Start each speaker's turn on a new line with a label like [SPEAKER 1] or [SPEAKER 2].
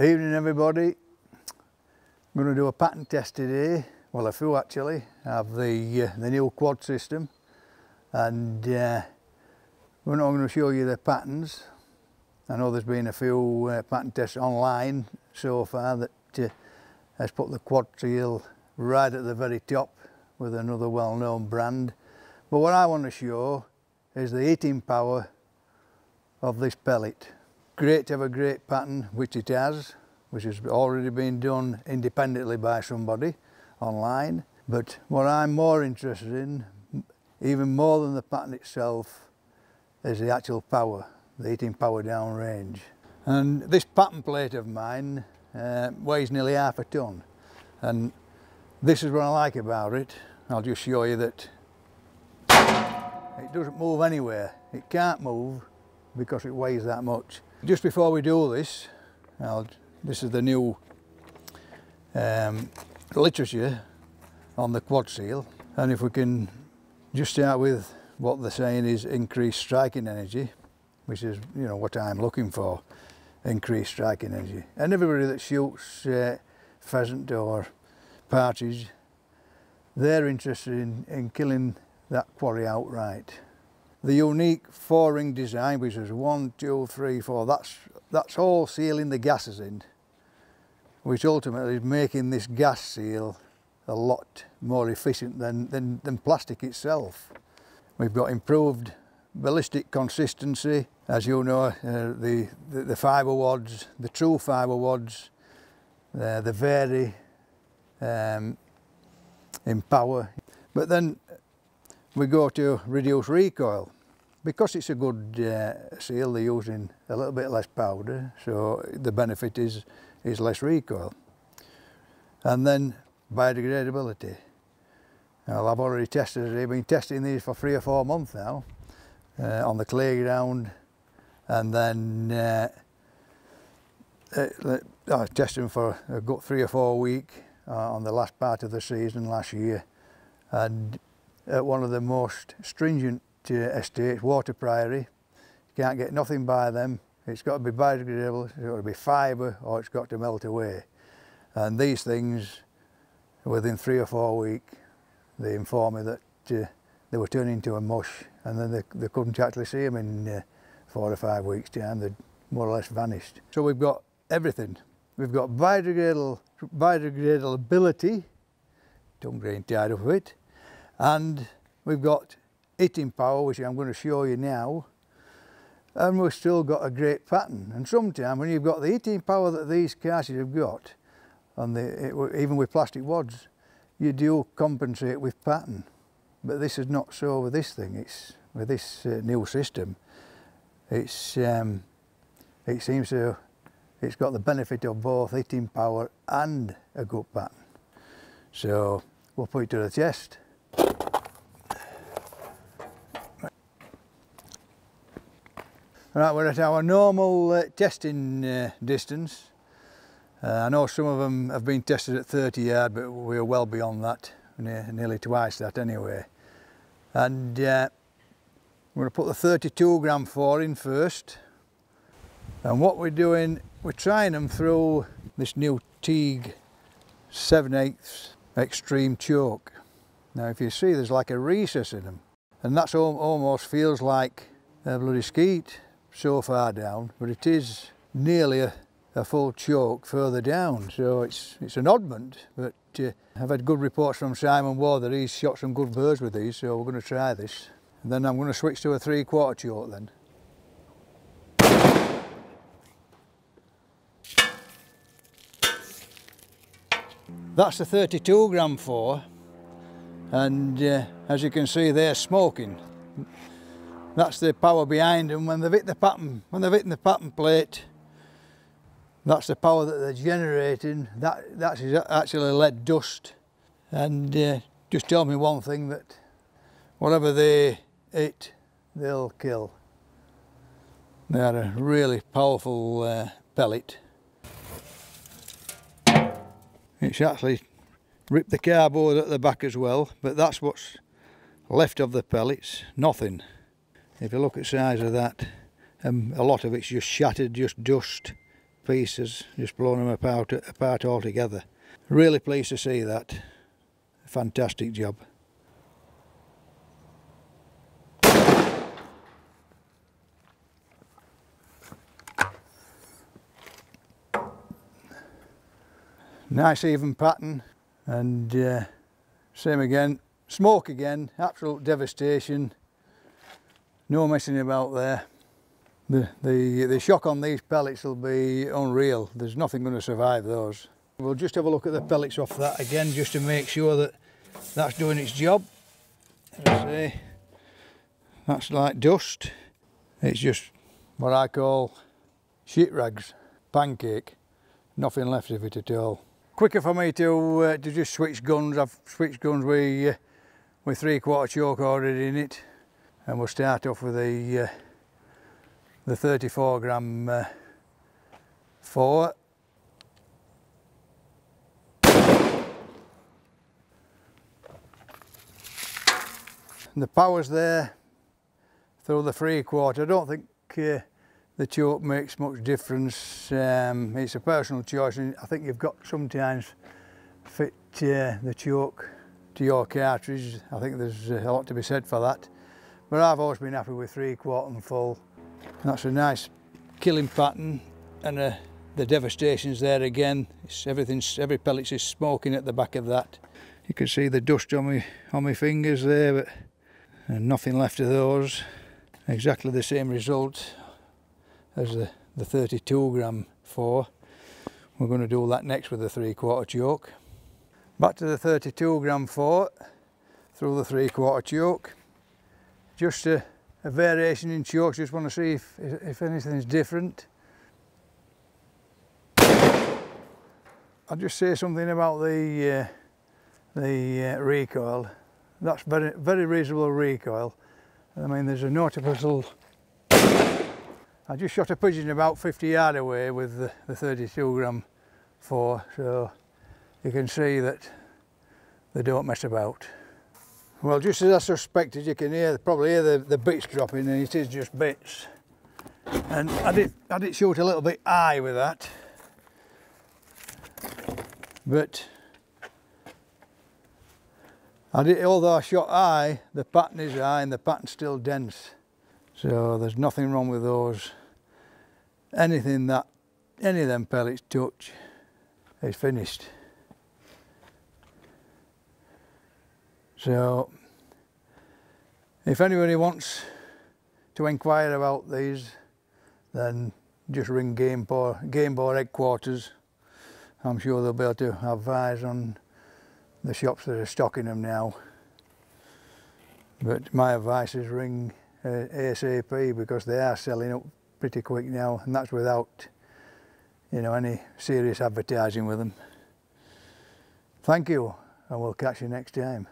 [SPEAKER 1] Evening everybody. I'm going to do a pattern test today, well a few actually, of the, uh, the new quad system and uh, we're not going to show you the patterns. I know there's been a few uh, pattern tests online so far that uh, has put the quad seal right at the very top with another well-known brand. But what I want to show is the heating power of this pellet. Great to have a great pattern, which it has, which has already been done independently by somebody online. But what I'm more interested in, even more than the pattern itself, is the actual power, the heating power down range. And this pattern plate of mine uh, weighs nearly half a ton. And this is what I like about it. I'll just show you that it doesn't move anywhere. It can't move because it weighs that much. Just before we do this, I'll, this is the new um, literature on the quad seal. And if we can just start with what they're saying is increased striking energy, which is you know what I'm looking for, increased striking energy. And everybody that shoots uh, pheasant or partridge, they're interested in, in killing that quarry outright. The unique four-ring design, which is one, two, three, four, that's, that's all sealing the gases in, which ultimately is making this gas seal a lot more efficient than, than, than plastic itself. We've got improved ballistic consistency, as you know, uh, the, the, the, fibre wads, the true fibre wads, uh, they vary um, in power. But then we go to reduce recoil. Because it's a good uh, seal, they're using a little bit less powder, so the benefit is, is less recoil. And then biodegradability. Well, I've already tested it, I've been testing these for three or four months now uh, on the clay ground and then uh, uh, I tested them for a good three or four week uh, on the last part of the season last year and at one of the most stringent uh, estates, Warter Priory. You can't get nothing by them. It's got to be biodegradable, it's got to be fibre or it's got to melt away. And these things, within three or four weeks, they informed me that uh, they were turning into a mush and then they, they couldn't actually see them in uh, four or five weeks time. They'd more or less vanished. So we've got everything. We've got biodegradable, biodegradability, getting tied up of it, and we've got heating power which I'm going to show you now. And we've still got a great pattern. And sometimes when you've got the heating power that these cartridges have got and the, even with plastic wads you do compensate with pattern. But this is not so with this thing. It's with this uh, new system. It's um, it seems to it's got the benefit of both heating power and a good pattern. So we'll put it to the test Right, we're at our normal uh, testing uh, distance. Uh, I know some of them have been tested at 30 yard, but we're well beyond that, nearly twice that anyway. And uh, we're going to put the 32 gram 4 in first. And what we're doing, we're trying them through this new Teague 7 8 extreme choke. Now if you see there's like a recess in them and that's almost feels like a bloody skeet so far down, but it is nearly a, a full choke further down. So it's, it's an oddment, but uh, I've had good reports from Simon Ward that he's shot some good birds with these, so we're going to try this. And then I'm going to switch to a three quarter choke then. That's the 32 gram four and uh, as you can see they're smoking. That's the power behind them when they've hit the pattern when they've hit the pattern plate that's the power that they're generating. That that's actually lead dust. And uh, just tell me one thing that whatever they eat they'll kill. They are a really powerful uh, pellet. It's actually ripped the cardboard at the back as well but that's what's left of the pellets nothing if you look at size of that, um, a lot of it's just shattered, just dust, pieces, just blown them apart, apart altogether. Really pleased to see that. Fantastic job. Nice even pattern and uh, same again, smoke again, absolute devastation, no messing about there. The, the, the shock on these pellets will be unreal, there's nothing going to survive those. We'll just have a look at the pellets off that again just to make sure that that's doing its job. As that's like dust. It's just what I call shit rags, pancake, nothing left of it at all quicker for me to uh, to just switch guns. I've switched guns with uh, with three quarter choke already in it, and we'll start off with the uh, the 34 gram uh, four. And the power's there through the three quarter. I don't think uh, the choke makes much difference. Um, it's a personal choice and I think you've got sometimes fit uh, the choke to your cartridge. I think there's a lot to be said for that. But I've always been happy with three quarter and full. That's a nice killing pattern and uh, the devastation's there again. It's everything's, every pellet is smoking at the back of that. You can see the dust on my, on my fingers there, but and nothing left of those. Exactly the same result as the, the 32 gram 4. We're going to do that next with the 3 quarter choke. Back to the 32 gram 4 through the 3 quarter choke. Just a, a variation in chokes, just want to see if, if anything's different. I'll just say something about the uh, the uh, recoil. That's very very reasonable recoil. I mean, there's a noticeable I just shot a pigeon about 50 yard away with the, the 32 gram 4 so you can see that they don't mess about. Well just as I suspected you can hear probably hear the, the bits dropping and it is just bits. And I did, I did shoot a little bit high with that. But I did, although I shot high the pattern is high and the pattern's still dense so there's nothing wrong with those. Anything that any of them pellets touch is finished. So if anybody wants to inquire about these then just ring Gamebore, Game Boar headquarters. I'm sure they'll be able to advise on the shops that are stocking them now. But my advice is ring uh, ASAP because they are selling up pretty quick now and that's without you know any serious advertising with them. Thank you and we'll catch you next time.